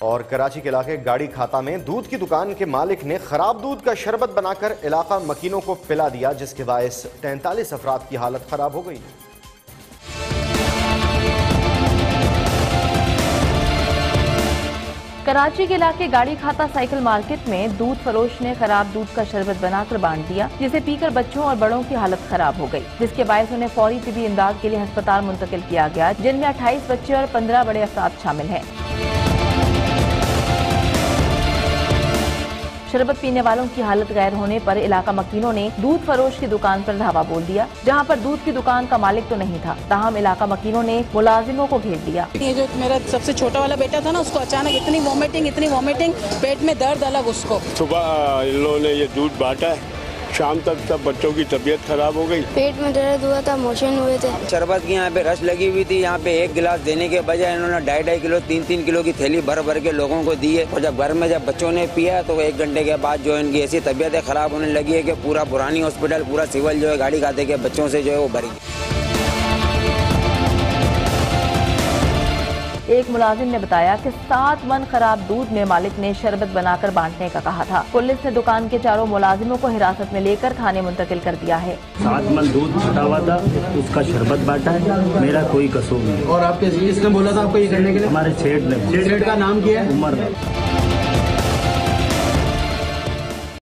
और कराची के इलाके गाड़ी खाता में दूध की दुकान के मालिक ने खराब दूध का शरबत बनाकर इलाका मकीनों को पिला दिया, जिसके बायस तैंतालीस अफराद की हालत खराब हो गई। कराची के इलाके गाड़ी खाता साइकिल मार्केट में दूध फरोश ने खराब दूध का शरबत बनाकर बांट दिया, जिसे पीकर बच्चों और बड़ों की हालत खराब हो गई, जिसके बायस उन्हें फौरी तिबी इमदाद के लिए अस्पताल मुंतकिल किया गया, जिनमें 28 बच्चे और 15 बड़े अफराद शामिल हैं। शरबत पीने वालों की हालत गैर होने पर इलाका मकीनों ने दूध फरोश की दुकान पर धावा बोल दिया जहाँ पर दूध की दुकान का मालिक तो नहीं था। तहम इलाका मकीनों ने मुलाजिमों को घेर दिया ये जो मेरा सबसे छोटा वाला बेटा था ना उसको अचानक इतनी वॉमिटिंग इतनी वॉमिटिंग पेट में दर्द अलग उसको। सुबह इन लोगों ने ये दूध बांटा है। शाम तक सब बच्चों की तबीयत खराब हो गई। पेट में दर्द हुआ था मोशन हुए थे। शरबत की यहाँ पे रश लगी हुई थी यहाँ पे एक गिलास देने के बजाय इन्होंने ढाई ढाई किलो तीन तीन किलो की थैली भर भर के लोगों को दी है। और जब घर में जब बच्चों ने पिया तो एक घंटे के बाद जो इनकी ऐसी तबीयतें खराब होने लगी है की पूरा पुरानी हॉस्पिटल पूरा सिविल जो है गाड़ी खाते के बच्चों से जो है वो भरी। एक मुलाजिम ने बताया कि सात मन खराब दूध में मालिक ने शरबत बनाकर बांटने का कहा था। पुलिस ने दुकान के चारों मुलाजिमों को हिरासत में लेकर थाने मुंतकिल कर दिया है। सात मन दूध छुटा हुआ था उसका शरबत बांटा है मेरा कोई कसूर नहीं। और आपके किसने बोला था आपको ये करने के लिए? हमारे सेठ ने सेठ का नाम किया है? उमर